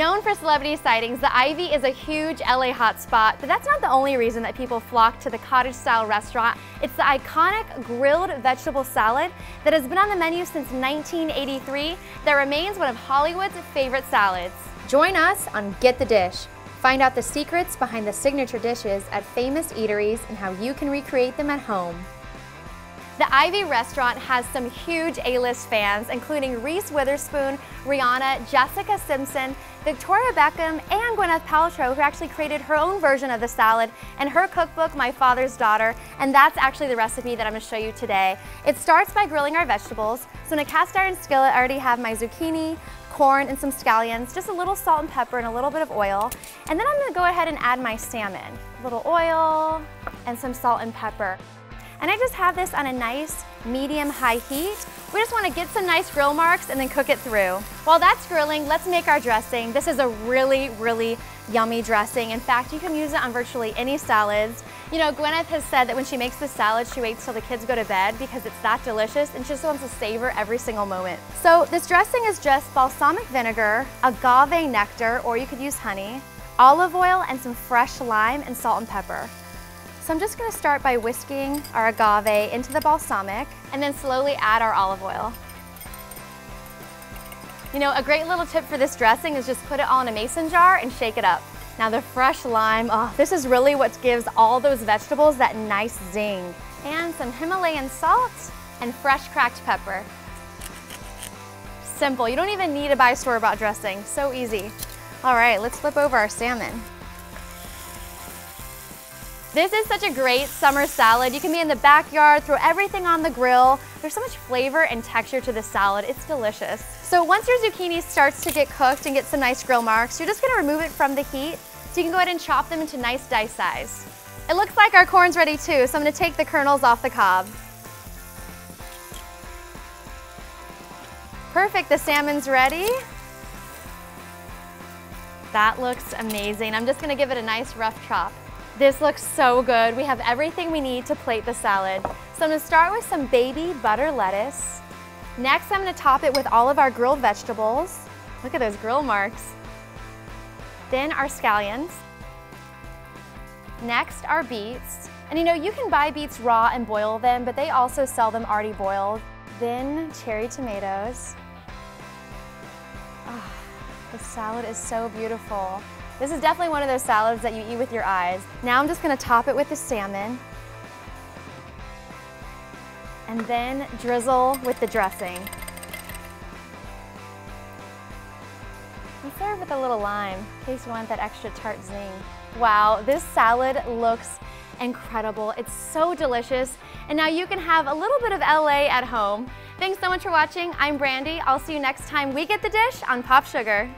Known for celebrity sightings, the Ivy is a huge LA hotspot, but that's not the only reason that people flock to the cottage-style restaurant. It's the iconic grilled vegetable salad that has been on the menu since 1983 that remains one of Hollywood's favorite salads. Join us on Get the Dish. Find out the secrets behind the signature dishes at famous eateries and how you can recreate them at home. The Ivy restaurant has some huge A-list fans, including Reese Witherspoon, Rihanna, Jessica Simpson, Victoria Beckham, and Gwyneth Paltrow, who actually created her own version of the salad in her cookbook, My Father's Daughter, and that's actually the recipe that I'm gonna show you today. It starts by grilling our vegetables. So in a cast iron skillet, I already have my zucchini, corn, and some scallions, just a little salt and pepper and a little bit of oil. And then I'm gonna go ahead and add my salmon. A little oil and some salt and pepper. And I just have this on a nice medium-high heat. We just wanna get some nice grill marks and then cook it through. While that's grilling, let's make our dressing. This is a really, really yummy dressing. In fact, you can use it on virtually any salads. You know, Gwyneth has said that when she makes the salad, she waits till the kids go to bed because it's that delicious and she just wants to savor every single moment. So this dressing is just balsamic vinegar, agave nectar, or you could use honey, olive oil, and some fresh lime and salt and pepper. So I'm just gonna start by whisking our agave into the balsamic and then slowly add our olive oil. You know, a great little tip for this dressing is just put it all in a mason jar and shake it up. Now the fresh lime, oh, this is really what gives all those vegetables that nice zing. And some Himalayan salt and fresh cracked pepper. Simple, you don't even need to buy store-bought dressing, so easy. All right, let's flip over our salmon. This is such a great summer salad. You can be in the backyard, throw everything on the grill. There's so much flavor and texture to this salad. It's delicious. So once your zucchini starts to get cooked and get some nice grill marks, you're just gonna remove it from the heat so you can go ahead and chop them into nice dice size. It looks like our corn's ready too, so I'm gonna take the kernels off the cob. Perfect, the salmon's ready. That looks amazing. I'm just gonna give it a nice rough chop. This looks so good. We have everything we need to plate the salad. So I'm gonna start with some baby butter lettuce. Next, I'm gonna top it with all of our grilled vegetables. Look at those grill marks. Then our scallions. Next, our beets. And you know, you can buy beets raw and boil them, but they also sell them already boiled. Then cherry tomatoes. Oh, the salad is so beautiful. This is definitely one of those salads that you eat with your eyes. Now I'm just gonna top it with the salmon. And then drizzle with the dressing. And serve with a little lime in case you want that extra tart zing. Wow, this salad looks incredible. It's so delicious. And now you can have a little bit of LA at home. Thanks so much for watching. I'm Brandy. I'll see you next time we get the dish on Pop Sugar.